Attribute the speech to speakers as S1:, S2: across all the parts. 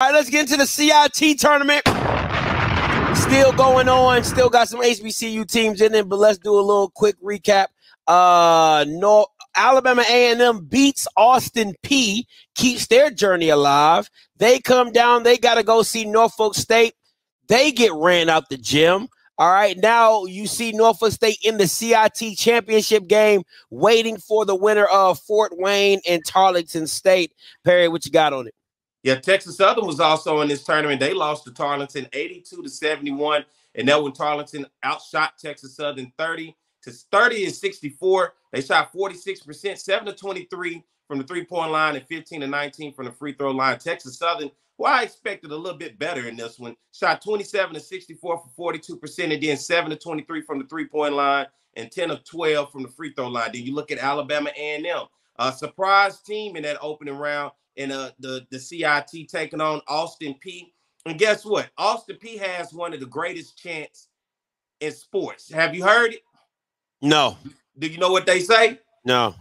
S1: All right, let's get into the CIT tournament. Still going on. Still got some HBCU teams in it, but let's do a little quick recap. Uh, North Alabama A&M beats Austin Peay, keeps their journey alive. They come down. They got to go see Norfolk State. They get ran out the gym. All right, now you see Norfolk State in the CIT championship game, waiting for the winner of Fort Wayne and Tarleton State. Perry, what you got on it?
S2: Yeah, Texas Southern was also in this tournament. They lost to Tarleton 82 to 71. And that when Tarleton outshot Texas Southern 30 to 30 and 64. They shot 46%, 7 to 23 from the three-point line and 15 to 19 from the free throw line. Texas Southern, who I expected a little bit better in this one, shot 27 to 64 for 42%, and then 7 to 23 from the three-point line and 10 of 12 from the free throw line. Then you look at Alabama A&M, a surprise team in that opening round and uh, the, the CIT taking on Austin Peay. And guess what? Austin Peay has one of the greatest chants in sports. Have you heard it?
S1: No.
S2: Do you know what they say?
S1: No.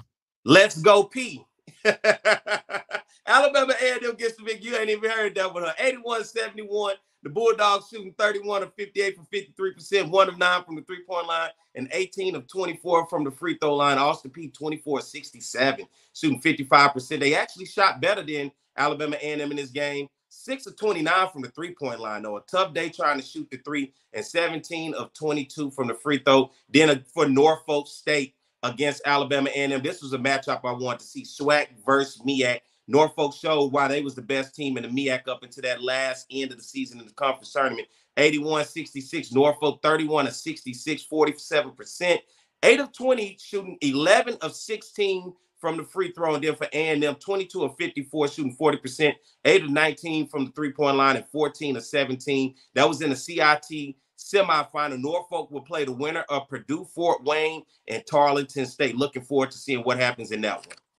S2: Let's go P. Alabama A&M gets the big. You ain't even heard that one. 81-71. The Bulldogs shooting 31 of 58 for 53%, one of nine from the three-point line, and 18 of 24 from the free throw line. Austin Peay 24-67, shooting 55%. They actually shot better than Alabama A&M in this game. Six of 29 from the three-point line, though. A tough day trying to shoot the three, and 17 of 22 from the free throw. Then uh, for Norfolk State against Alabama A&M, this was a matchup I wanted to see. SWAC versus MEAC. Norfolk showed why they was the best team in the MEAC up into that last end of the season in the conference tournament. 81-66, Norfolk 31 of 66, 47%. 8 of 20 shooting 11 of 16 from the free throw, and then for A&M, 22 of 54, shooting 40%, 8 of 19 from the three-point line, and 14 of 17. That was in the CIT semifinal. Norfolk will play the winner of Purdue, Fort Wayne, and Tarleton State. Looking forward to seeing what happens in that one.